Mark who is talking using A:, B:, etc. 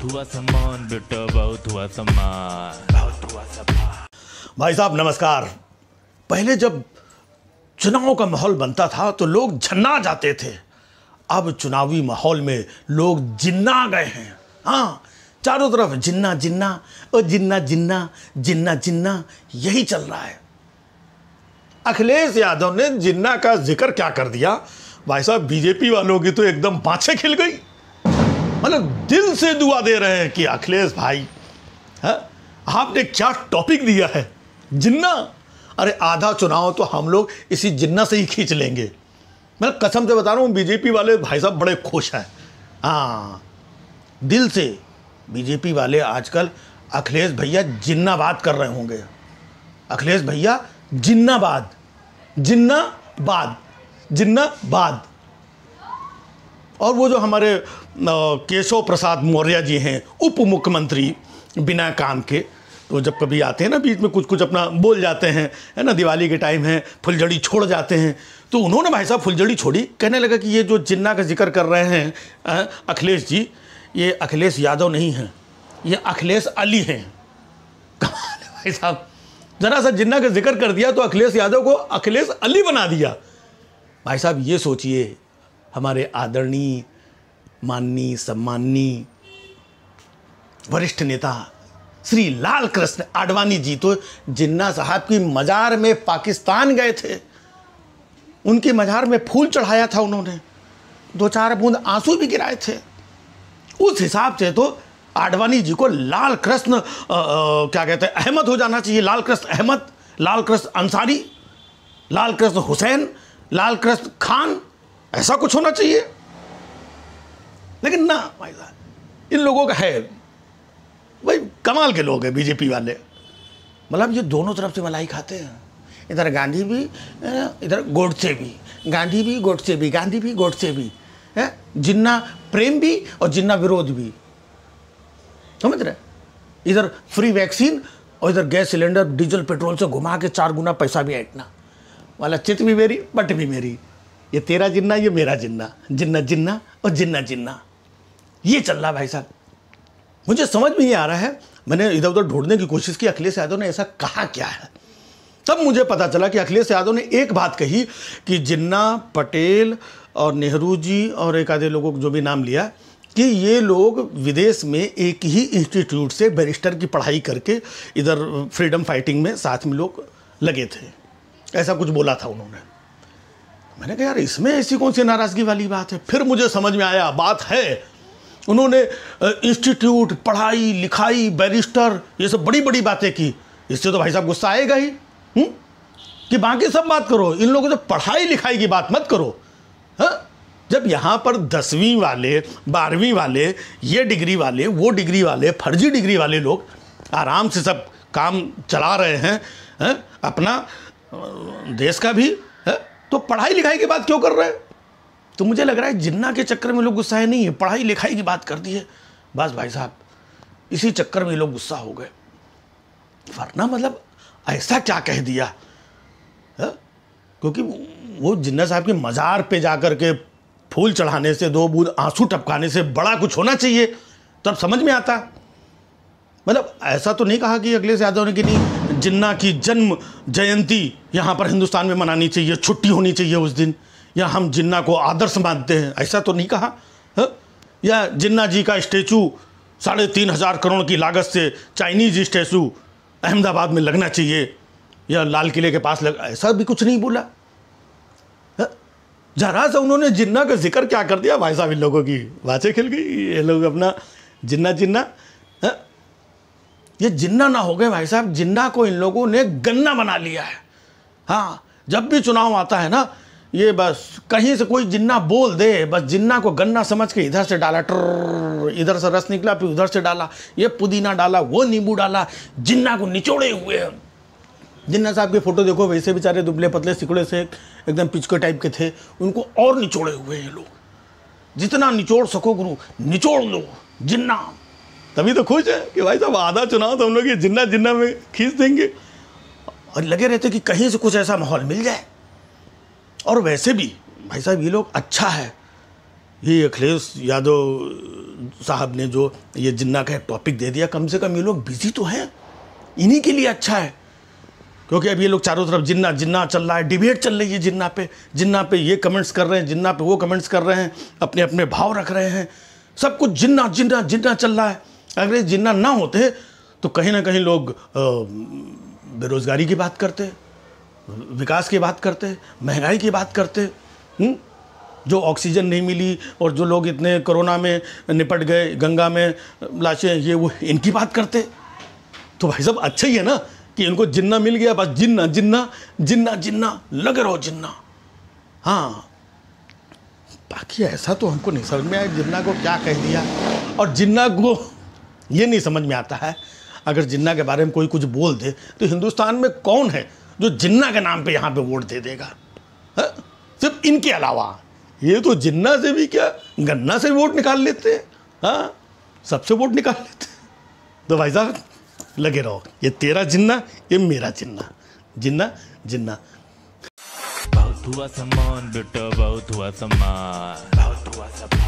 A: बहुत हुआ सम्मान बेटा, बहुत हुआ सम्मान। बहुत हुआ सम्मान
B: भाई साहब, नमस्कार। पहले जब चुनाव का माहौल बनता था तो लोग झन्ना जाते थे। अब चुनावी माहौल में लोग जिन्ना गए हैं। हाँ चारों तरफ़ जिन्ना जिन्ना और जिन्ना जिन्ना जिन्ना जिन्ना, यही चल रहा है। अखिलेश यादव ने जिन्ना का ज़िक्र क्या कर दिया? भाई साहब, बीजेपी वालों की तो एकदम पाछे खिल गई। मतलब दिल से दुआ दे रहे हैं कि अखिलेश भाई, है, आपने क्या टॉपिक दिया है? जिन्ना? अरे, आधा चुनाव तो हम लोग इसी जिन्ना से ही खींच लेंगे। मैं कसम से बता रहा हूँ, बीजेपी वाले भाई साहब बड़े खुश हैं। हाँ दिल से बीजेपी वाले आजकल अखिलेश भैया जिन्नाबाद कर रहे होंगे। अखिलेश भैया जिन्नाबाद जिन्नाबाद जिन्नाबाद। और वो जो हमारे केशव प्रसाद मौर्य जी हैं, उप मुख्यमंत्री बिना काम के तो जब कभी आते हैं ना बीच में कुछ कुछ अपना बोल जाते हैं, है ना, दिवाली के टाइम है, फुलझड़ी छोड़ जाते हैं तो उन्होंने भाई साहब फुलझड़ी छोड़ी। कहने लगा कि ये जो जिन्ना का ज़िक्र कर रहे हैं अखिलेश जी, ये अखिलेश यादव नहीं हैं, ये अखिलेश अली हैं। कमाल भाई साहब। जरा सा जिन्ना का ज़िक्र कर दिया तो अखिलेश यादव को अखिलेश अली बना दिया। भाई साहब ये सोचिए हमारे आदरणीय, माननीय, सम्माननीय वरिष्ठ नेता श्री लाल कृष्ण आडवाणी जी तो जिन्ना साहब की मजार में पाकिस्तान गए थे, उनकी मजार में फूल चढ़ाया था उन्होंने। दो चार बूंद आँसू भी गिराए थे। उस हिसाब से तो आडवाणी जी को लाल कृष्ण क्या कहते हैं, अहमद हो जाना चाहिए। लाल कृष्ण अहमद लाल कृष्ण अंसारी लाल कृष्ण हुसैन लाल कृष्ण खान ऐसा कुछ होना चाहिए। लेकिन ना, भाई साहब, इन लोगों का है। भाई, कमाल के लोग हैं बीजेपी वाले। मतलब ये दोनों तरफ़ से मलाई खाते हैं। इधर गांधी भी इधर गोडसे भी। गांधी भी, गोडसे भी। गांधी भी, गोडसे भी। है? जिन्ना प्रेम भी और जिन्ना विरोध भी। समझ रहे? इधर फ्री वैक्सीन और इधर गैस सिलेंडर, डीजल, पेट्रोल से घुमा के चार गुना पैसा भी ऐटना वाला चित भी मेरी बट भी मेरी। ये तेरा जिन्ना, ये मेरा जिन्ना। जिन्ना जिन्ना और जिन्ना जिन्ना। ये चल रहा भाई साहब। मुझे समझ में नहीं आ रहा है। मैंने इधर उधर ढूँढने की कोशिश की, अखिलेश यादव ने ऐसा कहा क्या है? तब मुझे पता चला कि अखिलेश यादव ने एक बात कही कि जिन्ना, पटेल और नेहरू जी और एक आधे लोगों को जो भी नाम लिया, कि ये लोग विदेश में एक ही इंस्टीट्यूट से बैरिस्टर की पढ़ाई करके इधर फ्रीडम फाइटिंग में साथ में लोग लगे थे। ऐसा कुछ बोला था उन्होंने। मैंने कहा, यार, इसमें ऐसी कौन सी नाराज़गी वाली बात है फिर मुझे समझ में आया, बात है उन्होंने इंस्टीट्यूट, पढ़ाई, लिखाई, बैरिस्टर, ये सब बड़ी बड़ी बातें की इससे तो भाई साहब गुस्सा आएगा ही हुँ? कि बाकी सब बात करो इन लोगों से पढ़ाई, लिखाई की बात मत करो हाँ? जब यहाँ पर दसवीं वाले, बारहवीं वाले, ये डिग्री वाले, वो डिग्री वाले, फर्जी डिग्री वाले लोग आराम से सब काम चला रहे हैं हैं? अपना देश का भी है तो पढ़ाई लिखाई की बात क्यों कर रहे हैं? तो मुझे लग रहा है जिन्ना के चक्कर में लोग गुस्साए नहीं है पढ़ाई लिखाई की बात कर दी है। बस भाई साहब, इसी चक्कर में लोग गुस्सा हो गए। वरना मतलब ऐसा क्या कह दिया? है? क्योंकि वो जिन्ना साहब के मज़ार पे जाकर के फूल चढ़ाने से, दो बूंद आँसू टपकाने से बड़ा कुछ होना चाहिए, तब समझ में आता। मतलब ऐसा तो नहीं कहा कि अखिलेश यादव ने कि नहीं। जिन्ना की जन्म जयंती यहाँ पर हिंदुस्तान में मनानी चाहिए, छुट्टी होनी चाहिए उस दिन या हम जिन्ना को आदर्श मानते हैं, ऐसा तो नहीं कहा, है? या जिन्ना जी का स्टेचू साढ़े तीन हज़ार करोड़ की लागत से चाइनीज़ स्टेचू अहमदाबाद में लगना चाहिए, या लाल किले के पास लग, ऐसा भी कुछ नहीं बोला जरा सा उन्होंने जिन्ना का ज़िक्र क्या कर दिया, भाई साहब इन लोगों की बातें खिल गई, ये लोग अपना जिन्ना जिन्ना है? ये जिन्ना ना हो गए भाई साहब, जिन्ना को इन लोगों ने गन्ना बना लिया है। हाँ जब भी चुनाव आता है ना, ये बस कहीं से कोई जिन्ना बोल दे, बस जिन्ना को गन्ना समझ के इधर से डाला ट्र इधर से रस निकला फिर उधर से डाला ये पुदीना डाला वो नींबू डाला जिन्ना को निचोड़े हुए हैं। जिन्ना साहब की फ़ोटो देखो, वैसे बेचारे दुबले पतले सिकड़े से एकदम पिचके टाइप के थे, उनको और निचोड़े हुए हैं लोग। जितना निचोड़ सको गुरु, निचोड़ लो, जिन्ना। तभी तो खुश है कि भाई साहब, आधा चुनाव तो हम लोग ये जिन्ना जिन्ना में खींच देंगे। और लगे रहते कि कहीं से कुछ ऐसा माहौल मिल जाए। और वैसे भी, भाई साहब, ये लोग अच्छा है। ये अखिलेश यादव साहब ने जो ये जिन्ना का एक टॉपिक दे दिया, कम से कम ये लोग बिज़ी तो हैं। इन्हीं के लिए अच्छा है। क्योंकि अब ये लोग चारों तरफ़ जिन्ना जिन्ना चल रहा है डिबेट चल रही है जिन्ना पे जिन्ना पे ये कमेंट्स कर रहे हैं, जिन्ना पे वो कमेंट्स कर रहे हैं अपने अपने भाव रख रहे हैं। सब कुछ जिन्ना जिन्ना जिन्ना चल रहा है। अगर ये जिन्ना ना होते तो कहीं ना कहीं लोग बेरोजगारी की बात करते, विकास की बात करते, महँगाई की बात करते हुँ? जो ऑक्सीजन नहीं मिली और जो लोग इतने कोरोना में निपट गए, गंगा में लाशें, ये वो इनकी बात करते। तो भाई साहब अच्छा ही है ना कि इनको जिन्ना मिल गया, बस जिन्ना जिन्ना जिन्ना जिन्ना, लगे रहो जिन्ना। हाँ। बाकी ऐसा तो हमको नहीं समझ में आया जिन्ना को क्या कह दिया। और जिन्ना को ये नहीं समझ में आता है। अगर जिन्ना के बारे में कोई कुछ बोल दे तो हिंदुस्तान में कौन है जो जिन्ना के नाम पे यहाँ पे वोट दे देगा? हाँ? सिर्फ़ इनके अलावा। ये तो जिन्ना से भी क्या गन्ना से वोट निकाल लेते हैं? हाँ? सबसे वोट निकाल लेते हैं। तो भाई साहब लगे रहो। ये तेरा जिन्ना ये मेरा जिन्ना। जिन्ना जिन्ना।
A: बहुत हुआ सम्मान बेटा बहुत हुआ सम्मान। बहुत हुआ सामान